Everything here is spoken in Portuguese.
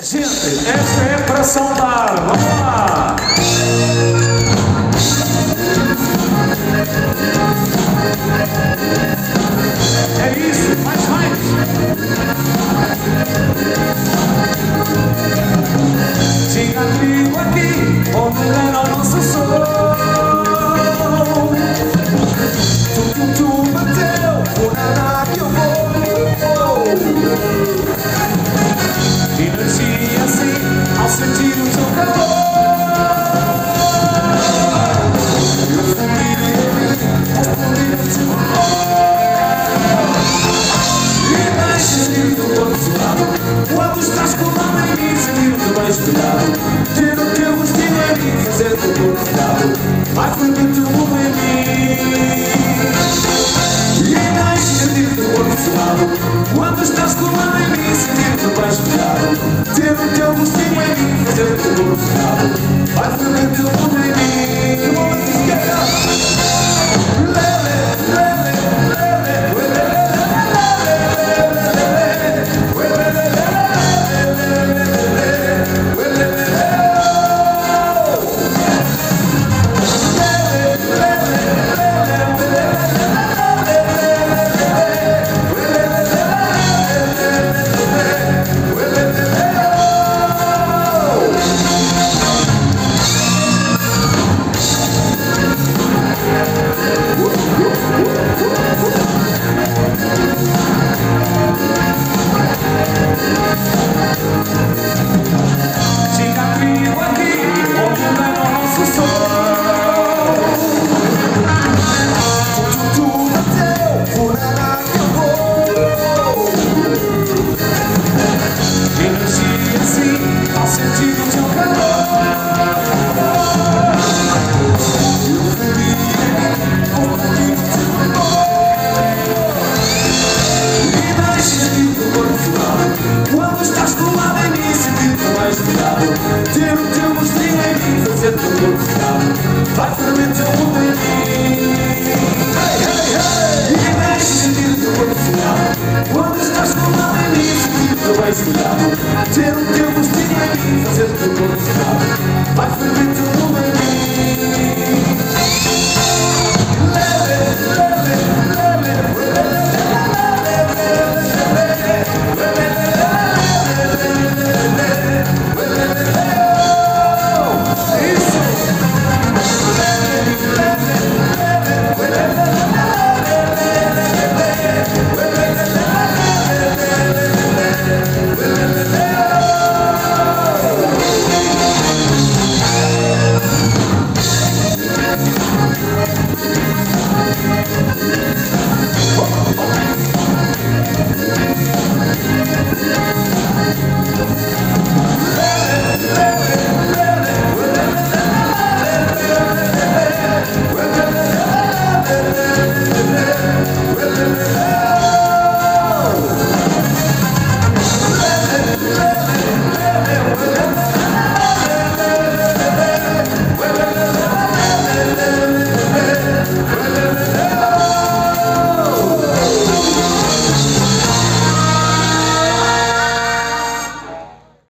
Gente, esta é para saudar. Vamos lá. E deixas-me do outro lado Quando estás colado em mim Sentir-te bem espelhado Ter o teu destino em mim Fazer-te o teu cuidado Vai ferver-te o mundo em mim E deixas-me do outro lado Quando estás colado em mim Sentir-te bem espelhado Ter o teu destino em mim Fazer-te o Sentir-te mais cuidado Ter o teu gostinho em mim Fazer-te o teu cuidado Vai ferver